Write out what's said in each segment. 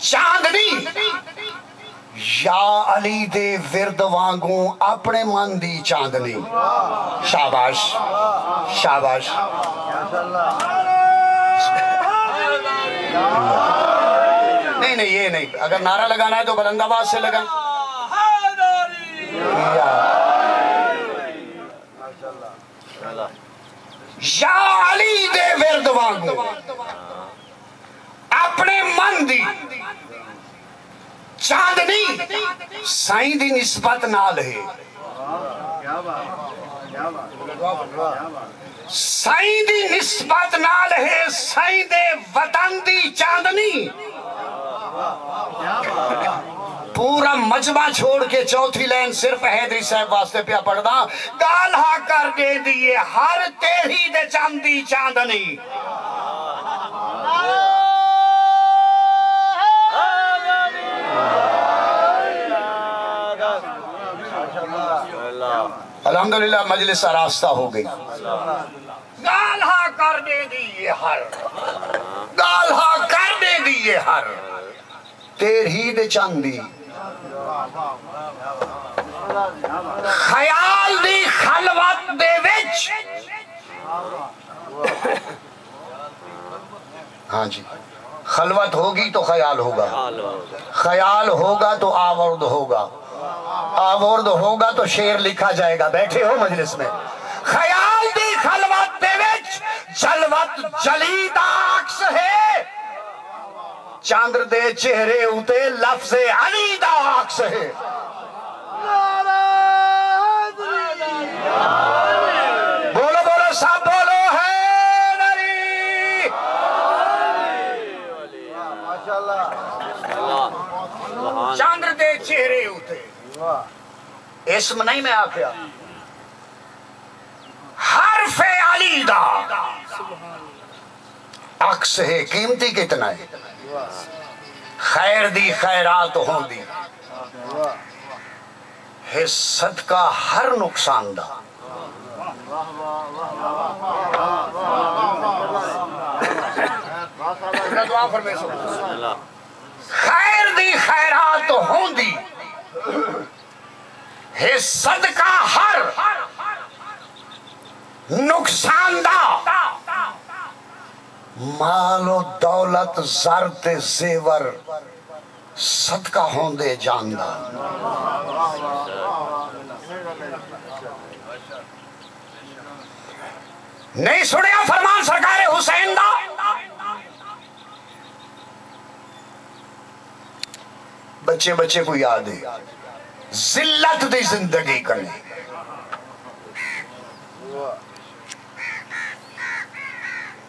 چاندنی یا علی دے ورد وانگوں اپنے من دی چاندنی۔ شاباش شاباش۔ نہیں نہیں، یہ نہیں۔ اگر نعرہ لگانا ہے تو بلند آواز سے لگائیں یا علی دے ورد وانگوں اپنے من دی۔ چاندنی! سائیں دی نسبت نال ہے۔ سائیں دی نسبت نال ہے سائیں دے وطن دی چاندنی۔ پورا مجمع چھوڑ کے چوتھی لین صرف حیدری صاحب واسطے پیا پڑھدا گالہا کر دے دیئے ہر تیری دے چاندی چاندنی۔ الحمدللہ مجلس راستہ ہو گئی۔ گالہا کر دے دیئے ہر۔ گالہا کر دے دیئے ہر۔ تیری دے چاندی خیال دی خلوت دے وچ۔ ہاں جی۔ خلوت ہوگی تو خیال ہوگا۔ خیال ہوگا تو آورد ہوگا۔ آورد ہوگا تو شیر لکھا جائے گا۔ بیٹھے ہو مجلس میں۔ خیال دی خلوت دے وچ جلوت جلی داکس ہے۔ چاندر دے چہرے ہوتے لفظ علی داکس ہے۔ بولو بولو سب بولو ہے نری چاندر دے چہرے ہوتے ہاں۔ اسم نہیں میں آکھیا۔ حرف علی دا۔ عکس ہے قیمتی کتنا ہے۔ خیر دی خیرات ہوں دی۔ ہے صدقہ ہر نقصان دا۔ خیر دی خیرات ہوں دی۔ ہے صدقہ ہر نقصان دا مال و دولت زرت زیور صدقہ ہوں دے جاندہ نہیں سنیا فرمان سرکار حسین دا؟ بچے بچے کو یاد ہے۔ ذلت دی زندگی کرنی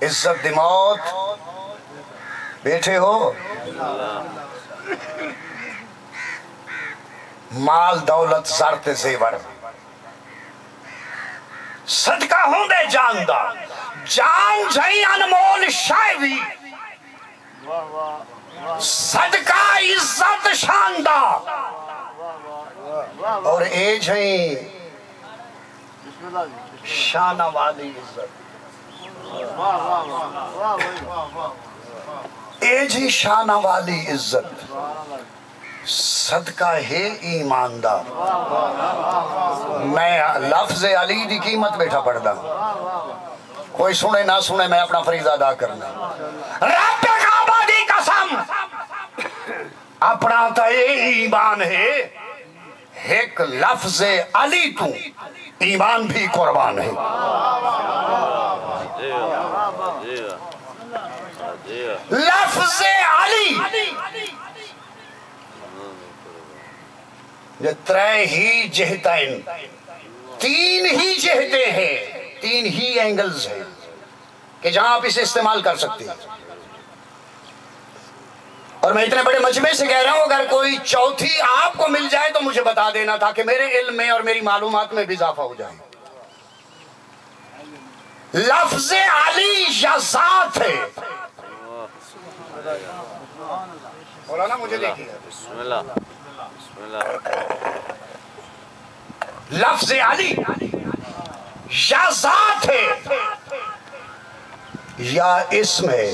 عزت دی موت۔ بیٹھے ہو۔ مال دولت زرت زیور۔ صدقہ ہوں دے جان دا۔ جان جائی انمول شائوی صدقہ عزت شاندہ اور اے جھیں شانہ والی عزت۔ اے جی شانہ والی عزت۔ صدقہ ہے ایماندار۔ میں لفظ علی دی قیمت بیٹھا پڑھدا۔ کوئی سنے نہ سنے میں اپنا فریضہ ادا کرنا۔ اپنا تا اے ایمان ہے۔ ایک لفظ علی تو ایمان بھی قربان ہے۔ لفظ علی۔ یہ ترے ہی جہتائن تین ہی جہتے ہیں۔ تین ہی اینگلز ہیں۔ کہ جہاں آپ اسے استعمال کر سکتے ہیں۔ اور میں اتنے بڑے مجمع سے کہہ رہا ہوں اگر کوئی چوتھی آپ کو مل جائے تو مجھے بتا دینا تاکہ میرے علم میں اور میری معلومات میں بھی اضافہ ہو جائے۔ لفظ علی یا ذات ہے؟ مولانا مجھے دیکھیے۔ بسم اللہ بسم اللہ۔ لفظ علی یا ذات ہے؟ یا اسم ہے؟